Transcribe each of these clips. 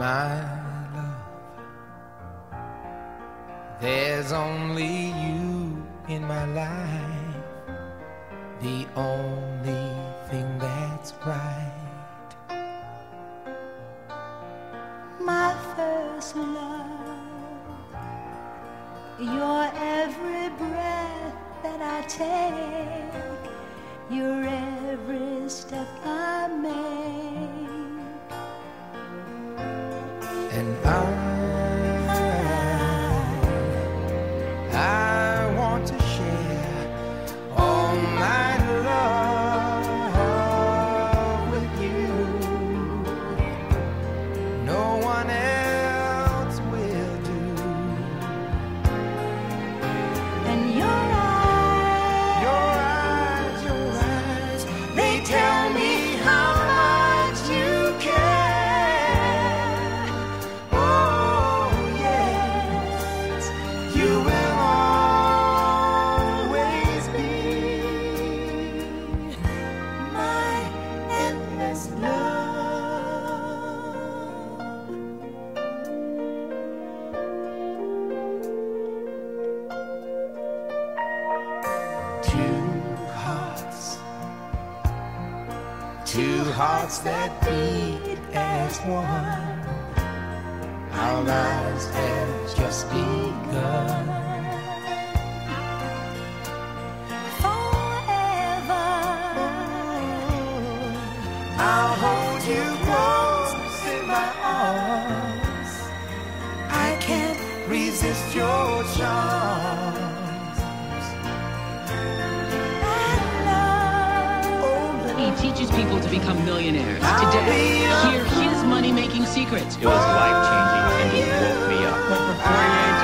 my love. There's only you in my life, the only thing that's right. my first love. Your every breath that I take, your every step I make. And I, two hearts that beat as one. Our lives have just begun. Teaches people to become millionaires. I'll Today, be hear his money-making secrets. It was life changing and he woke me up. But before you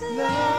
love.